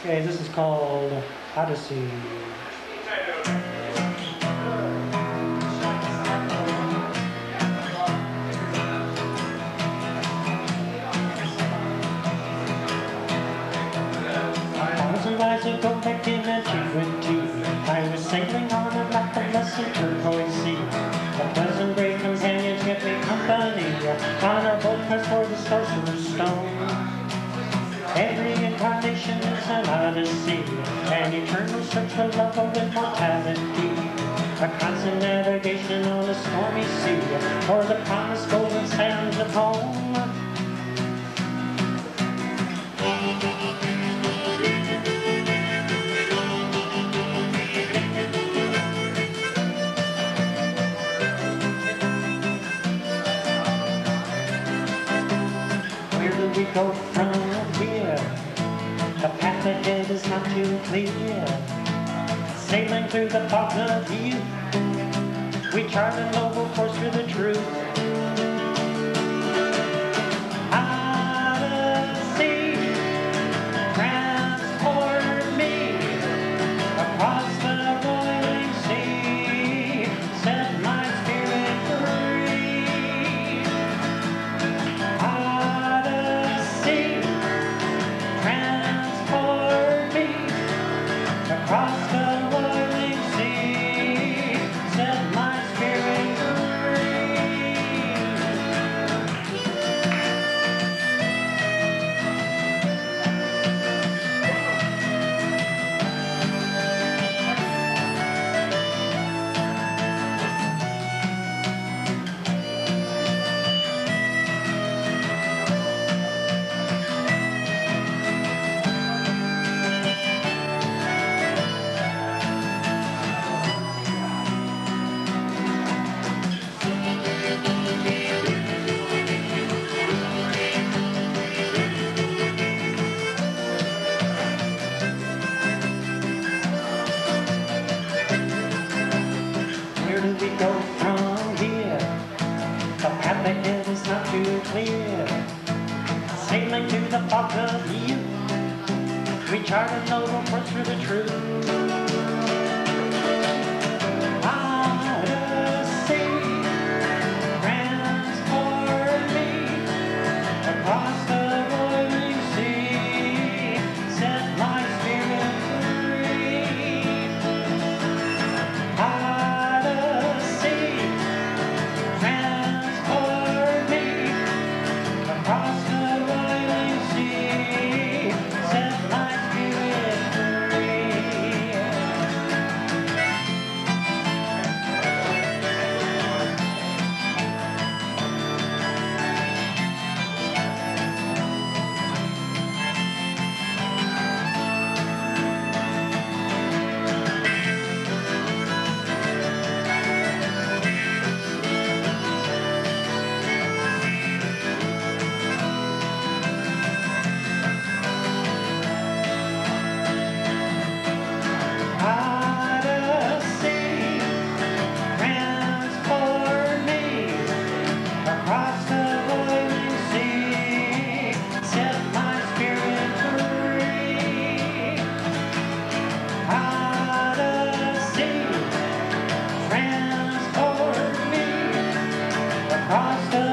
Okay, this is called Odyssey. A I was sailing on a turquoise sea. A dozen companions kept me company on our boat quest for the sorcerer's stone. Every incarnation is an odyssey, an eternal search for love of immortality. A constant navigation on a stormy sea, for the promised golden sands of home. Where do we go from? Path is not too clear. Sailing through the fog of youth, we chart a noble course for the truth. Path ahead is not too clear. Sailing through the fog of youth, we chart a noble course for the truth. across the